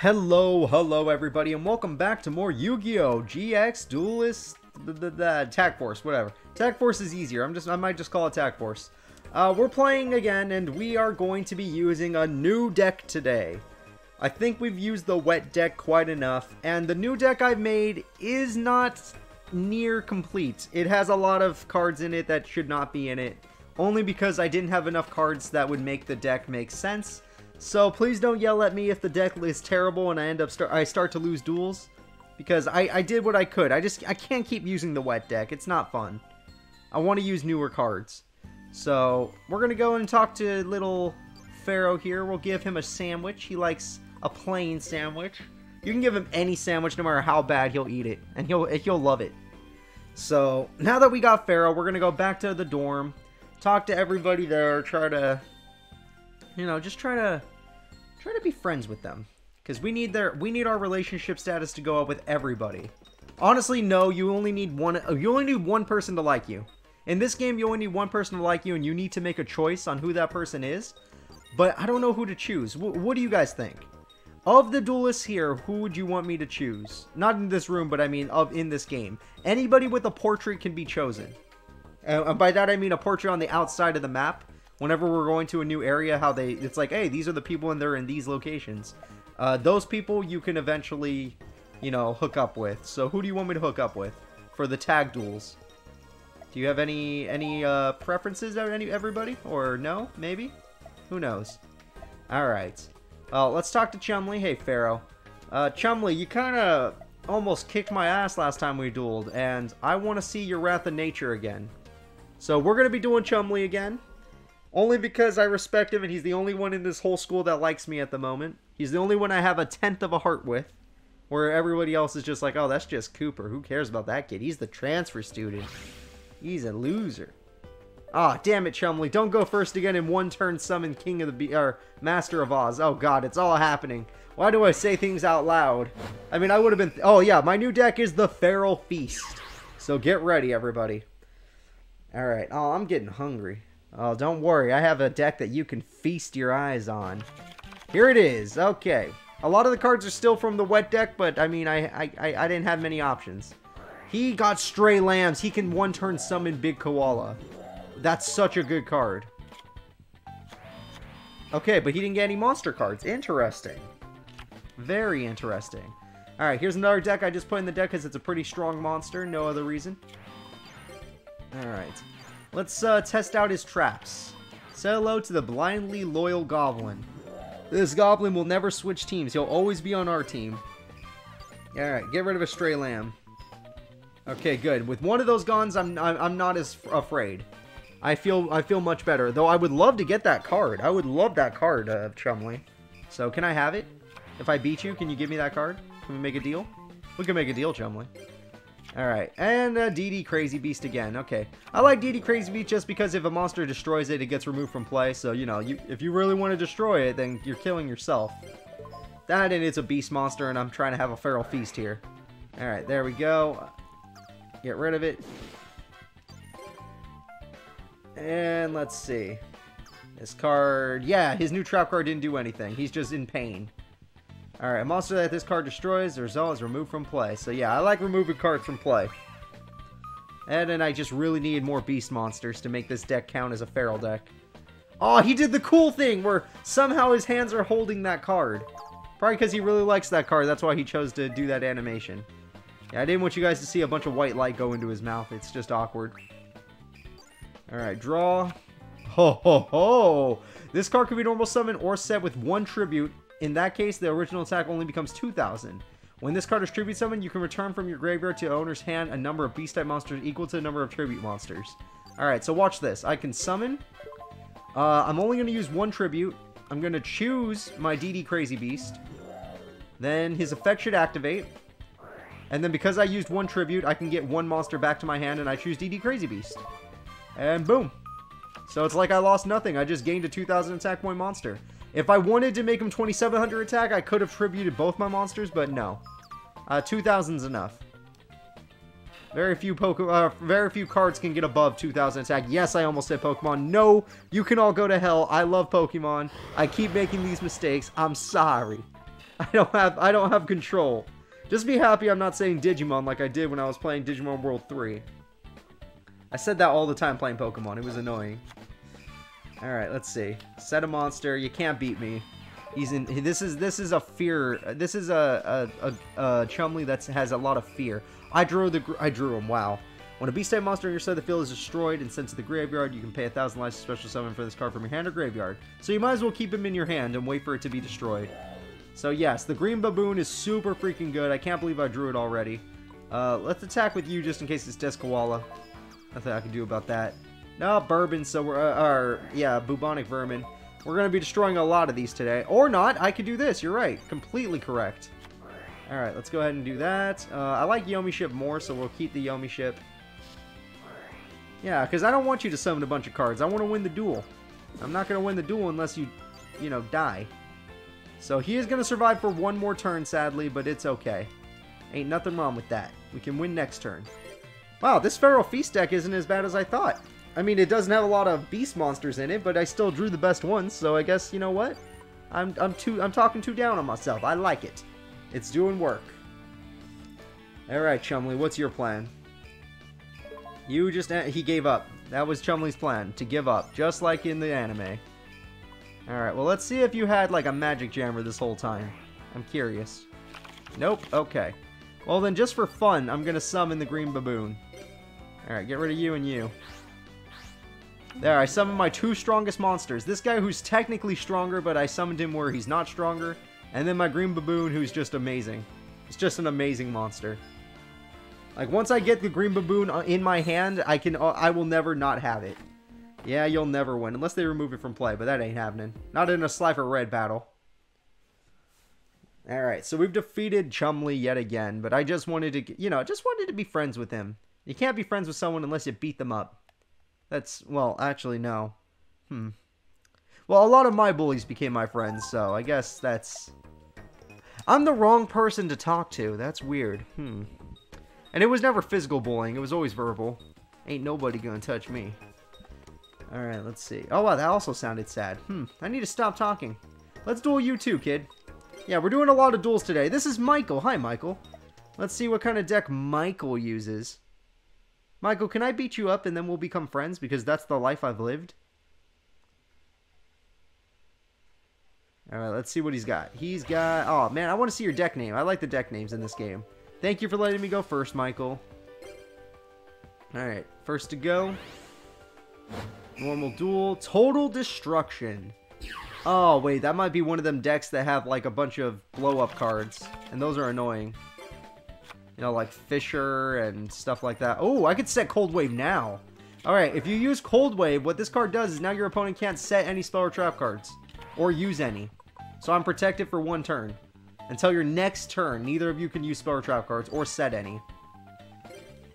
Hello, hello everybody, and welcome back to more Yu-Gi-Oh! GX Duelist the, the, the Attack Force, whatever. Attack Force is easier. I'm just I might just call it Attack Force. Uh, we're playing again, and we are going to be using a new deck today. I think we've used the wet deck quite enough, and the new deck I've made is not near complete. It has a lot of cards in it that should not be in it, only because I didn't have enough cards that would make the deck make sense. So please don't yell at me if the deck is terrible and I end up start I start to lose duels because I I did what I could. I just I can't keep using the wet deck. It's not fun. I want to use newer cards. So, we're to go and talk to little Pharaoh here. We'll give him a sandwich. He likes a plain sandwich. You can give him any sandwich no matter how bad he'll eat it and he'll he'll love it. So, now that we got Pharaoh, we're to go back to the dorm, talk to everybody there, try to you know, just try to try to be friends with them because we need their we need our relationship status to go up with everybody. Honestly, no, you only need one you only need one person to like you. In this game, you only need one person to like you and you need to make a choice on who that person is. But I don't know who to choose. W what do you guys think? Of the duelists here, who would you want me to choose? Not in this room, but I mean of in this game. Anybody with a portrait can be chosen. Uh, and by that I mean a portrait on the outside of the map whenever we're going to a new area, how they it's like, hey, these are the people and they're in these locations. Uh, those people you can eventually, you know, hook up with. So who do you want me to hook up with for the tag duels? Do you have any any uh, preferences, out any everybody, or no? Maybe? Who knows? All right. Well, let's talk to Chumley. Hey, Pharaoh. Uh, Chumley, you kind of almost kicked my ass last time we dueled, and I want to see your Wrath of Nature again. So we're to be doing Chumley again. Only because I respect him and he's the only one in this whole school that likes me at the moment. He's the only one I have a tenth of a heart with. Where everybody else is just like, oh, that's just Cooper. Who cares about that kid? He's the transfer student. He's a loser. Ah, oh, damn it, Chumley. Don't go first again in one turn summon King of the Be or Master of Oz. Oh god, it's all happening. Why do I say things out loud? I mean, I would have been... oh yeah, my new deck is the Feral Feast. So get ready, everybody. Alright. Oh, I'm getting hungry. Oh, don't worry. I have a deck that you can feast your eyes on. Here it is. Okay. A lot of the cards are still from the wet deck, but I mean, I, I, I didn't have many options. He got Stray Lambs. He can one-turn summon Big Koala. That's such a good card. Okay, but he didn't get any monster cards. Interesting. Very interesting. Alright, here's another deck I just put in the deck because it's a pretty strong monster. No other reason. Alright. Let's uh, test out his traps. Say hello to the blindly loyal goblin. This goblin will never switch teams. He'll always be on our team. Alright, get rid of a stray lamb. Okay, good. With one of those guns, I'm, I'm, I'm not as afraid. I feel I feel much better. Though I would love to get that card. I would love that card, uh, Chumley. So, can I have it? If I beat you, can you give me that card? Can we make a deal? We can make a deal, Chumley. Alright, and uh, DD Crazy Beast again. Okay. I like DD Crazy Beast just because if a monster destroys it, it gets removed from play. So, you know, you, if you really want to destroy it, then you're killing yourself. That and it's a beast monster, and I'm trying to have a feral feast here. Alright, there we go. Get rid of it. And let's see. This card... Yeah, his new trap card didn't do anything. He's just in pain. Alright, a monster that this card destroys, the result is removed from play. So yeah, I like removing cards from play. And then I just really need more beast monsters to make this deck count as a feral deck. Oh, he did the cool thing where somehow his hands are holding that card. Probably because he really likes that card. That's why he chose to do that animation. Yeah, I didn't want you guys to see a bunch of white light go into his mouth. It's just awkward. Alright, draw. Ho ho ho! This card can be normal summon or set with one tribute in that case, the original attack only becomes 2,000. When this card is tribute summoned, you can return from your graveyard to owner's hand a number of beast-type monsters equal to the number of tribute monsters. Alright, so watch this. I can summon. Uh, I'm only going to use one tribute. I'm going to choose my DD Crazy Beast. Then his effect should activate. And then because I used one tribute, I can get one monster back to my hand, and I choose DD Crazy Beast. And boom. So it's like I lost nothing. I just gained a 2,000 attack point monster. If I wanted to make him 2700 attack, I could have tributed both my monsters, but no. Uh, 2000's enough. Very few Poke uh, very few cards can get above 2000 attack. Yes, I almost said Pokemon. No, you can all go to hell. I love Pokemon. I keep making these mistakes. I'm sorry. I don't have I don't have control. Just be happy I'm not saying Digimon like I did when I was playing Digimon World 3. I said that all the time playing Pokemon. It was annoying. Alright, let's see. Set a monster. You can't beat me. He's in. This is this is a fear. This is a a, a, a Chumley that has a lot of fear. I drew the. I drew him. Wow. When a beast type monster on your side of the field is destroyed and sent to the graveyard, you can pay a thousand lives to special summon for this card from your hand or graveyard. So you might as well keep him in your hand and wait for it to be destroyed. So yes, the green baboon is super freaking good. I can't believe I drew it already. Uh, let's attack with you just in case it's Des Koala. Nothing I can do about that. No, Bourbon, so we're, uh, or, yeah, Bubonic Vermin. We're going to be destroying a lot of these today. Or not, I could do this, you're right. Completely correct. Alright, let's go ahead and do that. Uh, I like Yomi Ship more, so we'll keep the Yomi Ship. Yeah, because I don't want you to summon a bunch of cards. I want to win the duel. I'm not going to win the duel unless you, you know, die. So he is going to survive for one more turn, sadly, but it's okay. Ain't nothing wrong with that. We can win next turn. Wow, this Feral Feast deck isn't as bad as I thought. I mean, it doesn't have a lot of beast monsters in it, but I still drew the best ones, so I guess, you know what? I'm, I'm, too, I'm talking too down on myself. I like it. It's doing work. Alright, Chumley, what's your plan? You just... Eh, he gave up. That was Chumley's plan, to give up, just like in the anime. Alright, well let's see if you had like a magic jammer this whole time. I'm curious. Nope, okay. Well then, just for fun, I'm gonna summon the green baboon. Alright, get rid of you and you. There, I summoned my two strongest monsters. This guy who's technically stronger, but I summoned him where he's not stronger. And then my green baboon who's just amazing. It's just an amazing monster. Like, once I get the green baboon uh, in my hand, I can, uh, I will never not have it. Yeah, you'll never win, unless they remove it from play, but that ain't happening. Not in a Slifer Red battle. Alright, so we've defeated Chumley yet again, but I just wanted to, you know, I just wanted to be friends with him. You can't be friends with someone unless you beat them up. That's, well, actually, no. Hmm. Well, a lot of my bullies became my friends, so I guess that's... I'm the wrong person to talk to. That's weird. Hmm. And it was never physical bullying. It was always verbal. Ain't nobody gonna touch me. Alright, let's see. Oh, wow, that also sounded sad. Hmm, I need to stop talking. Let's duel you too, kid. Yeah, we're doing a lot of duels today. This is Michael. Hi, Michael. Let's see what kind of deck Michael uses. Michael, can I beat you up and then we'll become friends? Because that's the life I've lived. Alright, let's see what he's got. He's got... Oh, man, I want to see your deck name. I like the deck names in this game. Thank you for letting me go first, Michael. Alright, first to go. Normal duel. Total destruction. Oh, wait, that might be one of them decks that have, like, a bunch of blow-up cards. And those are annoying. You know, like Fissure and stuff like that. Oh, I could set Cold Wave now. Alright, if you use Cold Wave, what this card does is now your opponent can't set any spell or trap cards. Or use any. So I'm protected for one turn. Until your next turn, neither of you can use spell or trap cards or set any.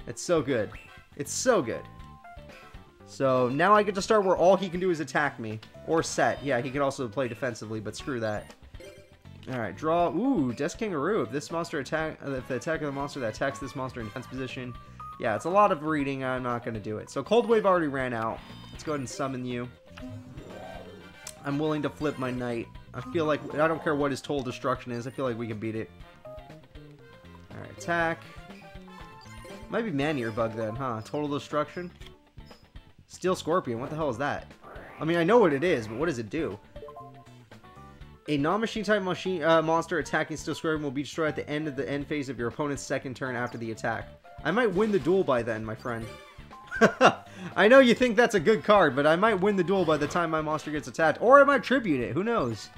It's so good. It's so good. So now I get to start where all he can do is attack me. Or set. Yeah, he can also play defensively, but screw that. Alright, draw. Ooh, Des Kangaroo. If this monster attack, uh, if the attack of the monster that attacks this monster in defense position. Yeah, it's a lot of reading. I'm not going to do it. So Cold Wave already ran out. Let's go ahead and summon you. I'm willing to flip my knight. I feel like, I don't care what his total destruction is. I feel like we can beat it. Alright, attack. Might be Man-Eater Bug then, huh? Total destruction? Steel Scorpion, what the hell is that? I mean, I know what it is, but what does it do? A non-machine type machine uh, monster attacking Steel Scorpion will be destroyed at the end of the end phase of your opponent's second turn after the attack. I might win the duel by then, my friend. I know you think that's a good card, but I might win the duel by the time my monster gets attacked. Or I might tribute it, who knows?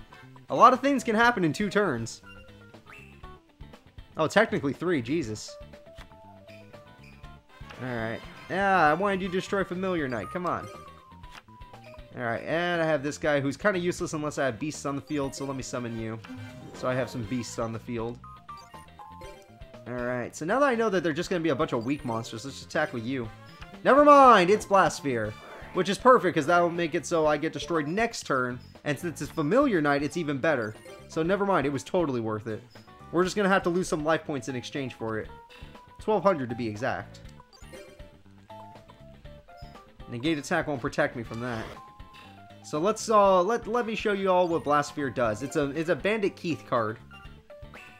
A lot of things can happen in two turns. Oh, technically three, Jesus. Alright. Yeah, I wanted you to destroy Familiar Knight. Come on. Alright, and I have this guy who's kind of useless unless I have beasts on the field, so let me summon you. So I have some beasts on the field. Alright, so now that I know that they're just going to be a bunch of weak monsters, let's just attack with you. Never mind, it's Blast Sphere. Which is perfect, because that'll make it so I get destroyed next turn, and since it's Familiar Knight, it's even better. So never mind, it was totally worth it. We're just going to have to lose some life points in exchange for it. 1200 to be exact. Negate attack won't protect me from that. So let's uh let let me show you all what Blast Sphere does. It's a it's a Bandit Keith card.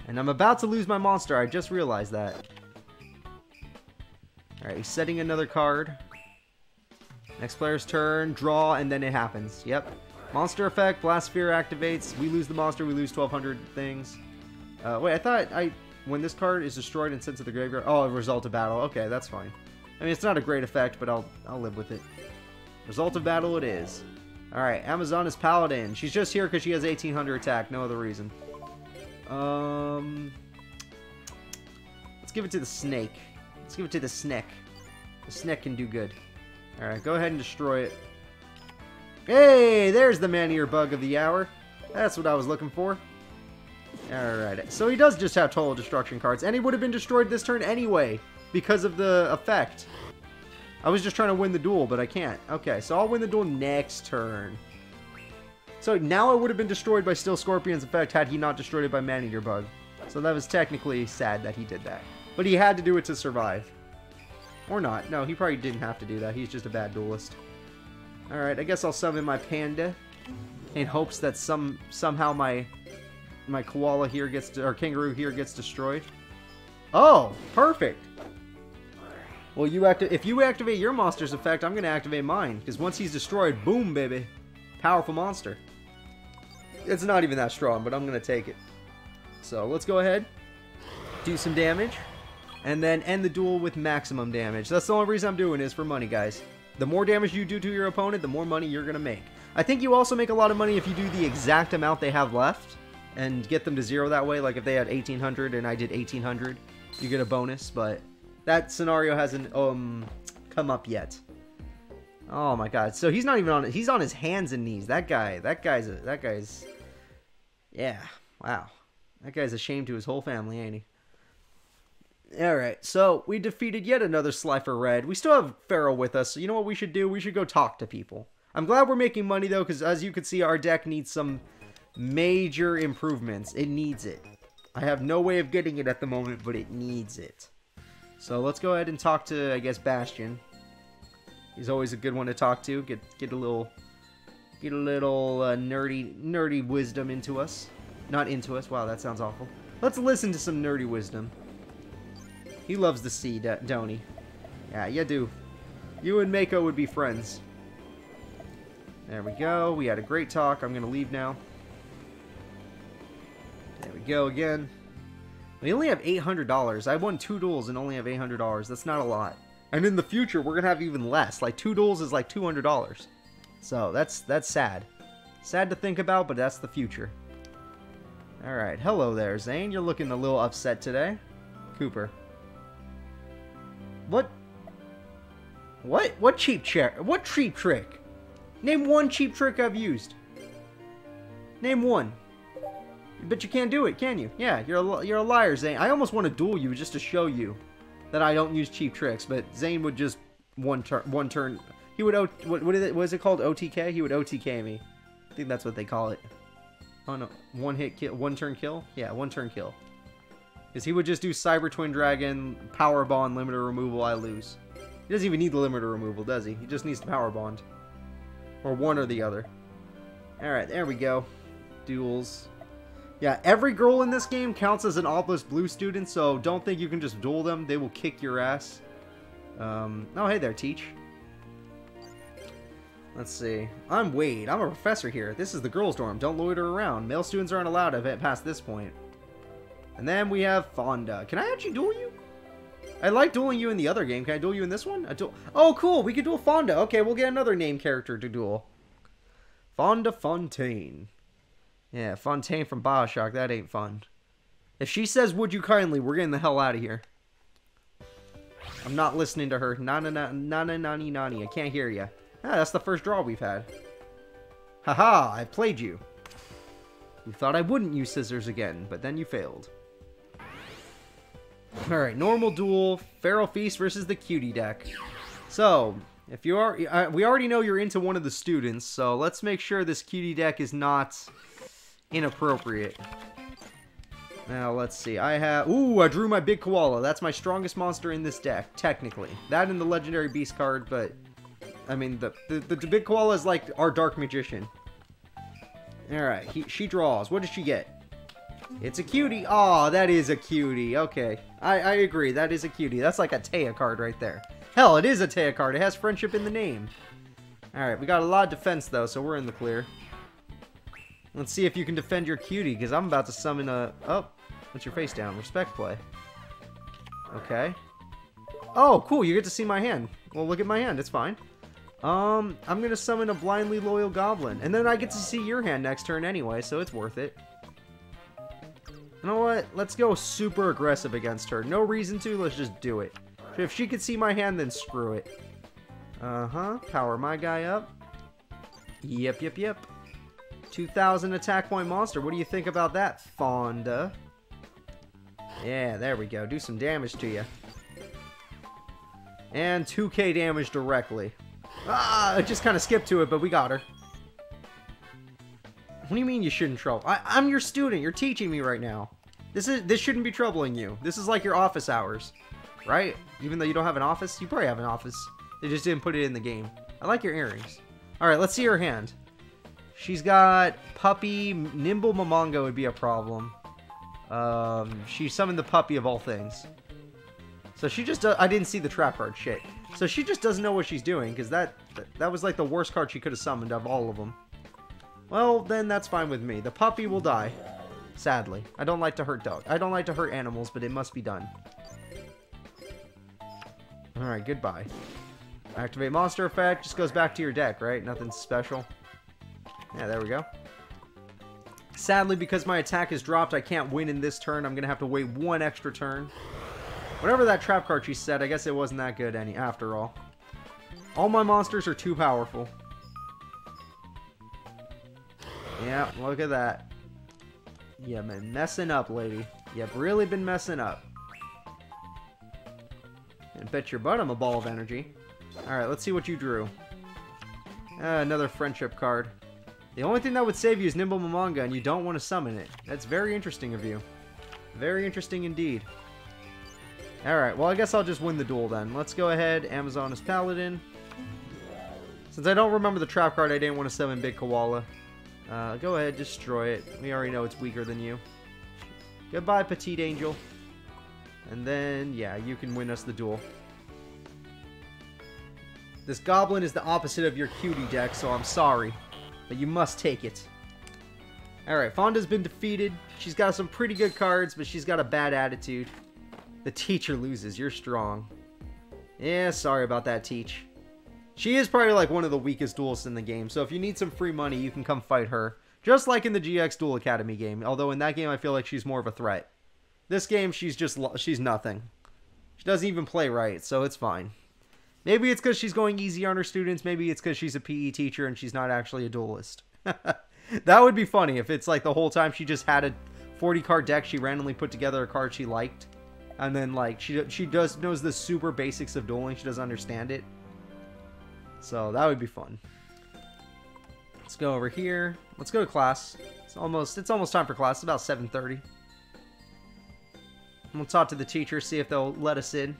And I'm about to lose my monster. I just realized that. Alright, he's setting another card. Next player's turn, draw, and then it happens. Yep. Monster effect, Blast Sphere activates. We lose the monster, we lose 1200 things. Uh, wait, I thought I when this card is destroyed and sent to the graveyard. Oh, a result of battle. Okay, that's fine. I mean, it's not a great effect, but I'll I'll live with it. Result of battle it is. Alright, Amazoness Paladin. She's just here because she has 1800 attack, no other reason. Um, Let's give it to the snake. Let's give it to the snake. The snake can do good. Alright, go ahead and destroy it. Hey, there's the man-eater bug of the hour. That's what I was looking for. Alright, so he does just have total destruction cards, and he would have been destroyed this turn anyway, because of the effect. I was just trying to win the duel, but I can't. Okay, so I'll win the duel next turn. So now I would have been destroyed by Steel Scorpion's effect had he not destroyed it by Man-Eater Bug. So that was technically sad that he did that. But he had to do it to survive. Or not. No, he probably didn't have to do that. He's just a bad duelist. Alright, I guess I'll summon my panda. In hopes that some somehow my my koala here gets or kangaroo here gets destroyed. Oh, perfect. Well, you acti if you activate your monster's effect, I'm going to activate mine. Because once he's destroyed, boom, baby. Powerful monster. It's not even that strong, but I'm going to take it. So, let's go ahead. Do some damage. And then end the duel with maximum damage. That's the only reason I'm doing is for money, guys. The more damage you do to your opponent, the more money you're going to make. I think you also make a lot of money if you do the exact amount they have left and get them to zero that way. Like if they had 1800 and I did 1800, you get a bonus, but that scenario hasn't um come up yet. Oh my god. So he's not even on he's on his hands and knees. That guy, that guy's a, that guy's Yeah. Wow. That guy's a shame to his whole family, ain't he? Alright, so we defeated yet another Slifer Red. We still have Pharaoh with us, so you know what we should do? We should go talk to people. I'm glad we're making money though, because as you can see, our deck needs some major improvements. It needs it. I have no way of getting it at the moment, but it needs it. So let's go ahead and talk to, I guess, Bastion. He's always a good one to talk to. Get get a little, get a little uh, nerdy nerdy wisdom into us. Not into us. Wow, that sounds awful. Let's listen to some nerdy wisdom. He loves the sea, don't he? Yeah, you do. You and Mako would be friends. There we go. We had a great talk. I'm going to leave now. There we go again. We only have $800. I won two duels and only have $800. That's not a lot. And in the future, we're going to have even less. Like, two duels is like $200. So, that's that's sad. Sad to think about, but that's the future. Alright, hello there, Zane. You're looking a little upset today. Cooper. What? What? What cheap trick? What cheap trick? Name one cheap trick I've used. Name one. But you can't do it, can you? Yeah, you're a, you're a liar, Zane. I almost want to duel you just to show you that I don't use cheap tricks, but Zane would just one turn, one turn. He would, o what, what is it, what is it called, OTK? He would OTK me. I think that's what they call it. Oh no, one hit kill, one turn kill? Yeah, one turn kill. Because he would just do Cyber Twin Dragon, Power Bond, Limiter Removal, I lose. He doesn't even need the Limiter Removal, does he? He just needs Power Bond. Or one or the other. Alright, there we go. Duels. Yeah, every girl in this game counts as an Obelisk Blue student, so don't think you can just duel them. They will kick your ass. Um, oh, hey there, Teach. Let's see. I'm Wade. I'm a professor here. This is the girls' dorm. Don't loiter around. Male students aren't allowed to past this point. And then we have Fonda. Can I actually duel you? I like dueling you in the other game. Can I duel you in this one? Du oh, cool. We can duel Fonda. Okay, we'll get another name character to duel. Fonda Fontaine. Yeah, Fontaine from Bioshock. That ain't fun. If she says, would you kindly, we're getting the hell out of here. I'm not listening to her. Na na na na na nani nani. I can't hear you. Ah, that's the first draw we've had. Haha, I played you. You thought I wouldn't use scissors again, but then you failed. Alright, normal duel, Feral Feast versus the Cutie deck. So, if you are, uh, we already know you're into one of the students, so let's make sure this Cutie deck is not inappropriate. Now, let's see. I have... Ooh, I drew my Big Koala. That's my strongest monster in this deck, technically. That and the Legendary Beast card, but... I mean, the, the, the, Big Koala is like our Dark Magician. Alright, she draws. What does she get? It's a cutie. Oh, that is a cutie. Okay. I, I agree. That is a cutie. That's like a Taya card right there. Hell, it is a Taya card. It has friendship in the name. Alright, we got a lot of defense, though, so we're in the clear. Let's see if you can defend your cutie, because I'm about to summon a... Oh, put your face down? Respect play. Okay. Oh, cool. You get to see my hand. Well, look at my hand. It's fine. Um, I'm going to summon a blindly loyal goblin. And then I get to see your hand next turn anyway, so it's worth it. You know what? Let's go super aggressive against her. No reason to. Let's just do it. If she could see my hand, then screw it. Uh-huh. Power my guy up. Yep, yep, yep. 2,000 attack point monster. What do you think about that, Fonda? Yeah, there we go. Do some damage to you. And 2k damage directly. Ah, I just kind of skipped to it, but we got her. What do you mean you shouldn't trouble? I I'm your student. You're teaching me right now. This is this shouldn't be troubling you. This is like your office hours, right? Even though you don't have an office, you probably have an office. They just didn't put it in the game. I like your earrings. All right, let's see her hand. She's got puppy. Nimble Momonga would be a problem. Um, she summoned the puppy of all things. So she just, uh, I didn't see the trap card, shit. So she just doesn't know what she's doing, because that, that, that was like the worst card she could have summoned of all of them. Well, then that's fine with me. The puppy will die. Sadly. I don't like to hurt dog. I don't like to hurt animals, but it must be done. Alright, goodbye. Activate monster effect. Just goes back to your deck, right? Nothing special. Yeah, there we go. Sadly, because my attack is dropped, I can't win in this turn. I'm going to have to wait one extra turn. Whatever that trap card she said, I guess it wasn't that good any after all. All my monsters are too powerful. Yeah, look at that. You've been messing up, lady. You've really been messing up. And bet your butt I'm a ball of energy. Alright, let's see what you drew. Uh, another friendship card. The only thing that would save you is Nimble Momonga, and you don't want to summon it. That's very interesting of you. Very interesting indeed. Alright, well I guess I'll just win the duel then. Let's go ahead, Amazoness Paladin. Since I don't remember the trap card, I didn't want to summon Big Koala. Uh, go ahead, destroy it. We already know it's weaker than you. Goodbye, Petite Angel. And then, yeah, you can win us the duel. This goblin is the opposite of your cutie deck, so I'm sorry. But you must take it. Alright, Fonda's been defeated. She's got some pretty good cards, but she's got a bad attitude. The teacher loses. You're strong. Yeah, sorry about that, Teach. She is probably like one of the weakest duelists in the game, so if you need some free money, you can come fight her. Just like in the GX Duel Academy game, although in that game I feel like she's more of a threat. This game, she's just, she's nothing. She doesn't even play right, so it's fine. Maybe it's because she's going easy on her students. Maybe it's because she's a PE teacher and she's not actually a duelist. that would be funny if it's like the whole time she just had a 40 card deck. She randomly put together a card she liked. And then like she she does knows the super basics of dueling. She doesn't understand it. So that would be fun. Let's go over here. Let's go to class. It's almost it's almost time for class. It's about 7:30. We'll talk to the teacher, see if they'll let us in.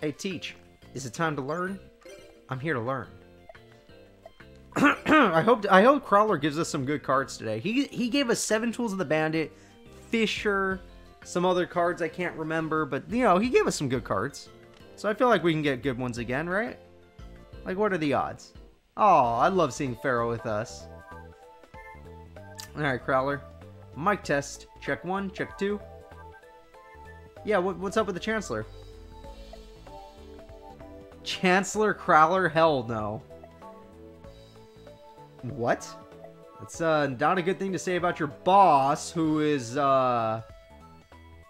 Hey, teach. Is it time to learn? I'm here to learn. I hope I hope Crowler gives us some good cards today. He he gave us seven tools of the bandit, Fissure, some other cards I can't remember, but you know he gave us some good cards. So I feel like we can get good ones again, right? Like what are the odds? Oh, I love seeing Pharaoh with us. All right, Crowler. Mic test. Check one. Check two. Yeah, what, what's up with the Chancellor? Chancellor Crowler? Hell no. What? That's uh, not a good thing to say about your boss, who is, uh...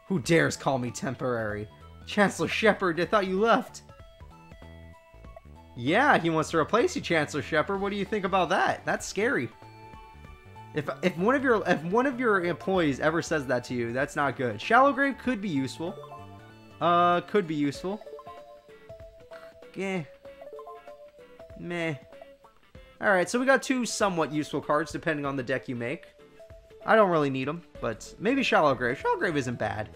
Who dares call me temporary? Chancellor Sheppard, I thought you left. Yeah, he wants to replace you, Chancellor Sheppard. What do you think about that? That's scary. If, if one of your if one of your employees ever says that to you, that's not good. Shallow Grave could be useful. Uh, could be useful. Eh. Meh. Alright, so we got two somewhat useful cards, depending on the deck you make. I don't really need them, but maybe Shallow Grave. Shallow Grave isn't bad.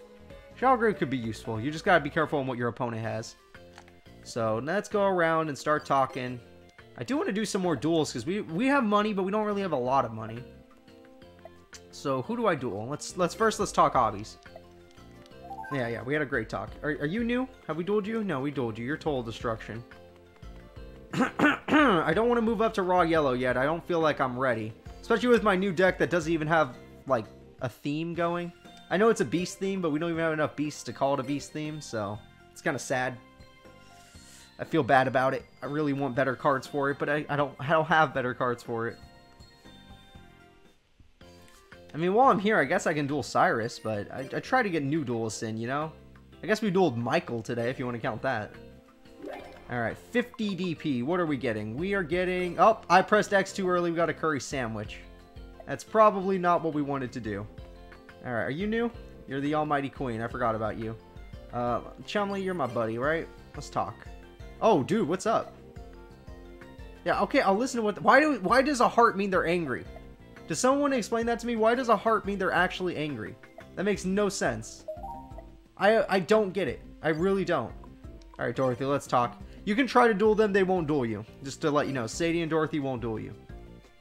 Shallow Grave could be useful. You just gotta be careful on what your opponent has. So, let's go around and start talking. I do want to do some more duels, because we, we have money, but we don't really have a lot of money. So who do I duel? Let's let's first let's talk hobbies. Yeah, yeah, we had a great talk. Are, are you new? Have we dueled you? No, we dueled you. You're total destruction. I don't want to move up to Ra Yellow yet. I don't feel like I'm ready. Especially with my new deck that doesn't even have, like, a theme going. I know it's a beast theme, but we don't even have enough beasts to call it a beast theme, so it's kind of sad. I feel bad about it. I really want better cards for it, but I, I don't I don't have better cards for it. I mean, while I'm here, I guess I can duel Cyrus, but I, I try to get new duelists in, you know? I guess we dueled Michael today, if you want to count that. Alright, 50 DP. What are we getting? We are getting... Oh, I pressed X too early. We got a curry sandwich. That's probably not what we wanted to do. Alright, are you new? You're the almighty queen. I forgot about you. Uh, Chumley, you're my buddy, right? Let's talk. Oh, dude, what's up? Yeah, okay, I'll listen to what... Why do? Why does a heart mean they're angry? Does someone explain that to me? Why does a heart mean they're actually angry? That makes no sense. I I don't get it. I really don't. Alright, Dorothy, let's talk. You can try to duel them, they won't duel you. Just to let you know, Sadie and Dorothy won't duel you.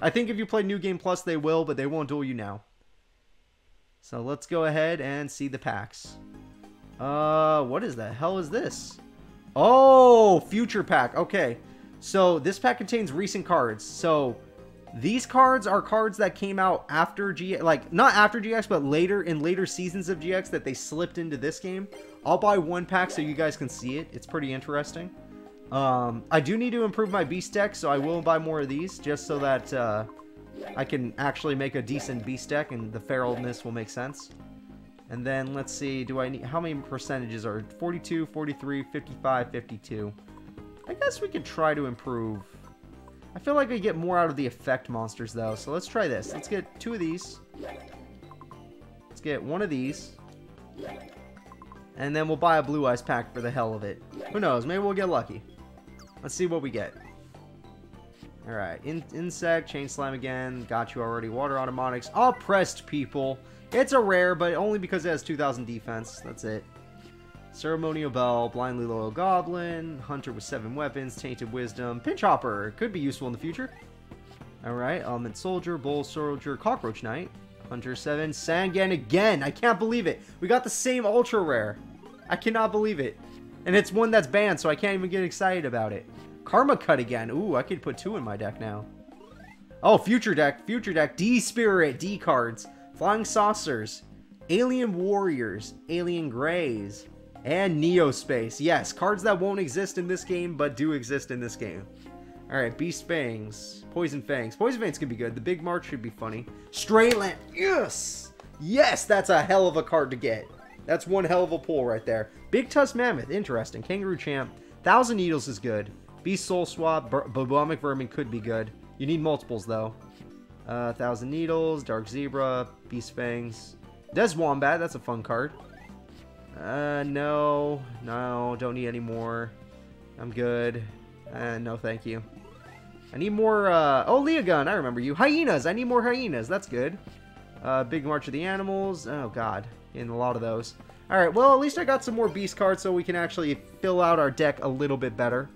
I think if you play New Game Plus, they will, but they won't duel you now. So let's go ahead and see the packs. Uh, what is the hell is this? Oh, future pack. Okay. So this pack contains recent cards. So these cards are cards that came out after GX, like not after GX, but later in later seasons of GX that they slipped into this game. I'll buy one pack so you guys can see it. It's pretty interesting. Um, I do need to improve my beast deck, so I will buy more of these just so that uh, I can actually make a decent beast deck and the feralness will make sense. And then let's see, do I need, how many percentages are 42, 43, 55, 52? I guess we could try to improve I feel like I get more out of the effect monsters, though. So let's try this. Let's get two of these. Let's get one of these. And then we'll buy a Blue Eyes pack for the hell of it. Who knows? Maybe we'll get lucky. Let's see what we get. Alright. In insect, Chain Slam again. Got you already. Water Omotics. Oppressed people. It's a rare, but only because it has 2,000 defense. That's it. Ceremonial Bell, Blindly Loyal Goblin, Hunter with 7 weapons, Tainted Wisdom, Pinch Hopper, could be useful in the future. Alright, Element Soldier, Bull Soldier, Cockroach Knight, Hunter 7, Sangan again! I can't believe it! We got the same Ultra Rare! I cannot believe it. And it's one that's banned, so I can't even get excited about it. Karma Cut again. Ooh, I could put two in my deck now. Oh, future deck, future deck, D-Spirit, D cards, Flying Saucers, Alien Warriors, Alien Greys, and Neospace. Yes, cards that won't exist in this game, but do exist in this game. Alright, Beast Fangs. Poison Fangs. Poison Fangs could be good. The Big March should be funny. Straight Land. Yes! Yes, that's a hell of a card to get. That's one hell of a pull right there. Big Tusk Mammoth. Interesting. Kangaroo Champ. Thousand Needles is good. Beast Soul Swap. Bubonic Vermin could be good. You need multiples, though. Uh, Thousand Needles. Dark Zebra. Beast Fangs. Des Wombat. That's a fun card. Uh, no. No, don't need any more. I'm good. Uh, no, thank you. I need more, uh... Oh, Leogun, I remember you. Hyenas! I need more hyenas. That's good. Uh, Big March of the Animals. Oh, God. In a lot of those. Alright, well, at least I got some more beast cards so we can actually fill out our deck a little bit better.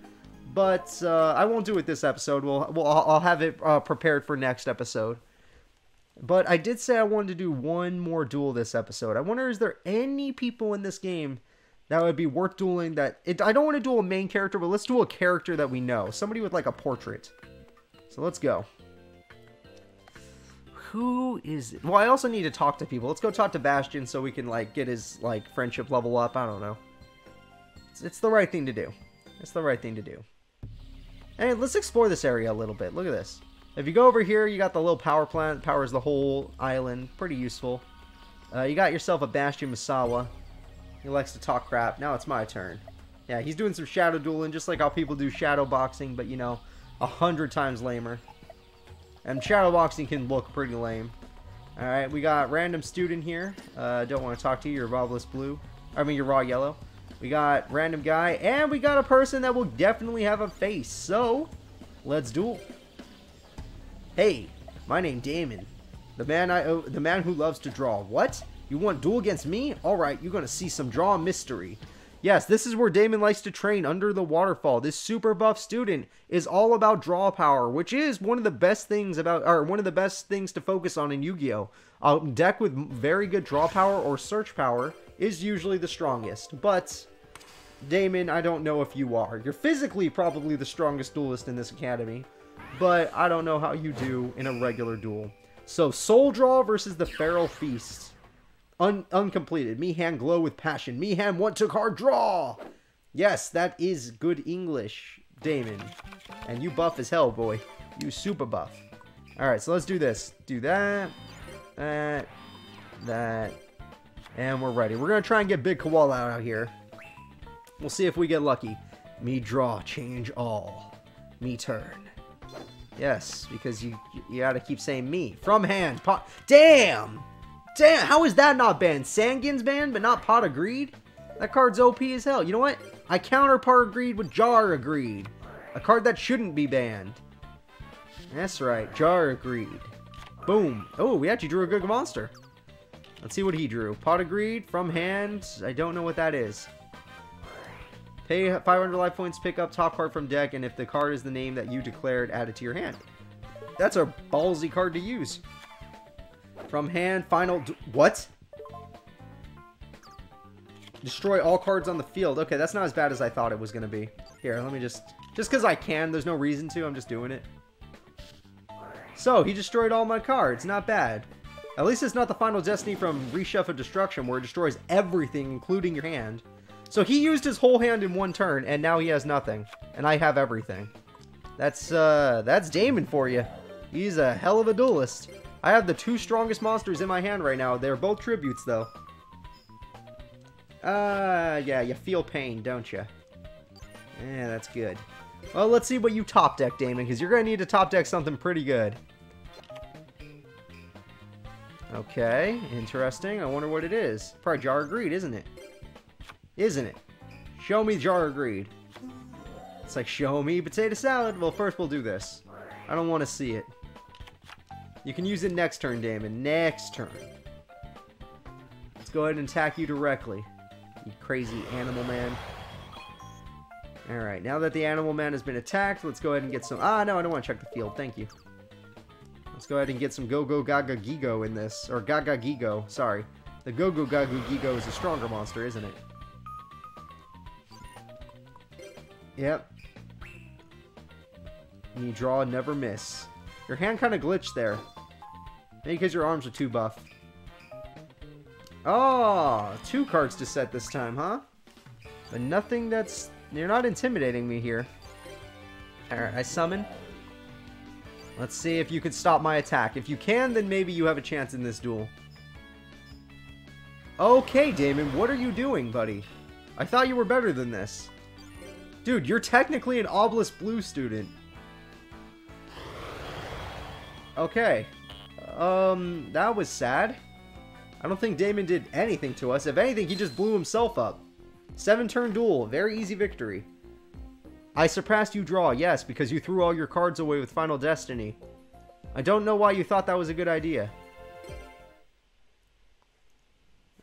But, uh, I won't do it this episode. We'll, we'll I'll have it uh, prepared for next episode. But I did say I wanted to do one more duel this episode. I wonder is there any people in this game that would be worth dueling that it, I don't want to duel a main character, but let's duel a character that we know. Somebody with like a portrait. So let's go. Who is it? Well, I also need to talk to people. Let's go talk to Bastion so we can like get his like friendship level up. I don't know. It's, it's the right thing to do. It's the right thing to do. And let's explore this area a little bit. Look at this. If you go over here, you got the little power plant. Powers the whole island. Pretty useful. Uh, you got yourself a Bastion Misawa. He likes to talk crap. Now it's my turn. Yeah, he's doing some shadow dueling, just like how people do shadow boxing, but, you know, a hundred times lamer. And shadow boxing can look pretty lame. Alright, we got random student here. Uh, don't want to talk to you. You're Obelisk Blue. I mean, you're Ra Yellow. We got random guy, and we got a person that will definitely have a face. So, let's duel. Hey, my name Damon. The man I oh, the man who loves to draw. What? You want duel against me? Alright, you're gonna see some draw mystery. Yes, this is where Damon likes to train under the waterfall. This super buff student is all about draw power, which is one of the best things about, or one of the best things to focus on in Yu-Gi-Oh! A deck with very good draw power or search power is usually the strongest, but Damon, I don't know if you are. You're physically probably the strongest duelist in this academy, but I don't know how you do in a regular duel. So, Soul Draw versus the Feral Feast. Un uncompleted. Hand glow with passion. Me hand want to card draw. Yes, that is good English, Damon. And you buff as hell, boy. You super buff. Alright, so let's do this. Do that, that, that, and we're ready. We're going to try and get Big Koala out here. We'll see if we get lucky. Me draw, change all. Me turn. Yes, because you you gotta keep saying me. From hand, pot. Damn! Damn, how is that not banned? Sangan's banned, but not Pot of Greed? That card's OP as hell. You know what? I counter Pot of Greed with Jar of Greed. A card that shouldn't be banned. That's right, Jar of Greed. Boom. Oh, we actually drew a good monster. Let's see what he drew. Pot of Greed from hand. I don't know what that is. Pay 500 life points, pick up top card from deck, and if the card is the name that you declared, add it to your hand. That's a ballsy card to use. From hand, final... What? Destroy all cards on the field. Okay, that's not as bad as I thought it was going to be. Here, let me just... Just because I can, there's no reason to, I'm just doing it. So, he destroyed all my cards. Not bad. At least it's not the Final Destiny from Reshuffle Destruction, where it destroys everything, including your hand. So he used his whole hand in one turn, and now he has nothing. And I have everything. That's, uh, that's Damon for you. He's a hell of a duelist. I have the two strongest monsters in my hand right now. They're both tributes, though. Uh, yeah, you feel pain, don't you? Yeah, that's good. Well, let's see what you top deck, Damon, because you're going to need to top deck something pretty good. Okay, interesting. I wonder what it is. Probably Jar of Greed, isn't it? Isn't it? Show me Jar of Greed. It's like, show me potato salad. Well, first we'll do this. I don't want to see it. You can use it next turn, Damon. Next turn. Let's go ahead and attack you directly. You crazy animal man. Alright, now that the animal man has been attacked, let's go ahead and get some... Ah, no, I don't want to check the field. Thank you. Let's go ahead and get some Go-Go Gaga Gigo in this. Or Gaga Gigo, sorry. The Go-Go Gaga Gigo is a stronger monster, isn't it? Yep. And you draw, never miss. Your hand kind of glitched there. Maybe because your arms are too buff. Oh, two cards to set this time, huh? But nothing that's... You're not intimidating me here. Alright, I summon. Let's see if you can stop my attack. If you can, then maybe you have a chance in this duel. Okay, Damon, what are you doing, buddy? I thought you were better than this. Dude, you're technically an Obelisk Blue student. Okay. Um, that was sad. I don't think Damon did anything to us. If anything, he just blew himself up. Seven turn duel. Very easy victory. I surpassed you draw, yes, because you threw all your cards away with Final Destiny. I don't know why you thought that was a good idea.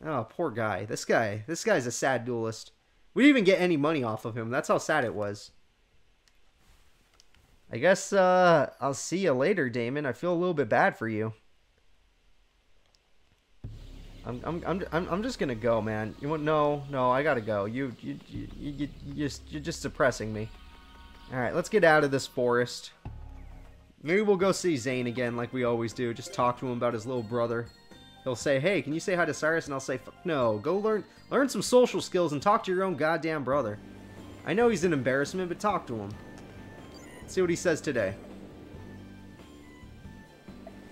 Oh, poor guy. This guy, this guy's a sad duelist. We didn't even get any money off of him. That's how sad it was. I guess uh, I'll see you later, Damon. I feel a little bit bad for you. I'm I'm I'm I'm, just gonna go, man. You want no no? I gotta go. You you you you, you just you're just suppressing me. All right, let's get out of this forest. Maybe we'll go see Zane again, like we always do. Just talk to him about his little brother. He'll say, "Hey, can you say hi to Cyrus?" And I'll say, "Fuck "No. Go learn learn some social skills and talk to your own goddamn brother." I know he's an embarrassment, but talk to him. Let's see what he says today.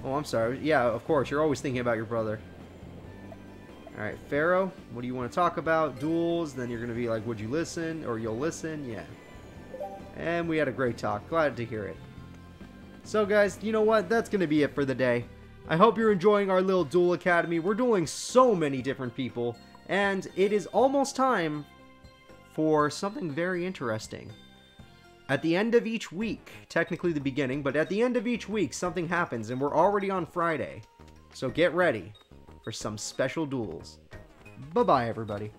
Oh, I'm sorry. Yeah, of course. You're always thinking about your brother. Alright, Pharaoh, what do you want to talk about? Duels, then you're to be like, would you listen? Or you'll listen? Yeah. And we had a great talk. Glad to hear it. So guys, you know what? That's to be it for the day. I hope you're enjoying our little Duel Academy. We're dueling so many different people. And it is almost time for something very interesting. At the end of each week, technically the beginning, but at the end of each week, something happens, and we're already on Friday. So get ready for some special duels. Bye-bye, everybody.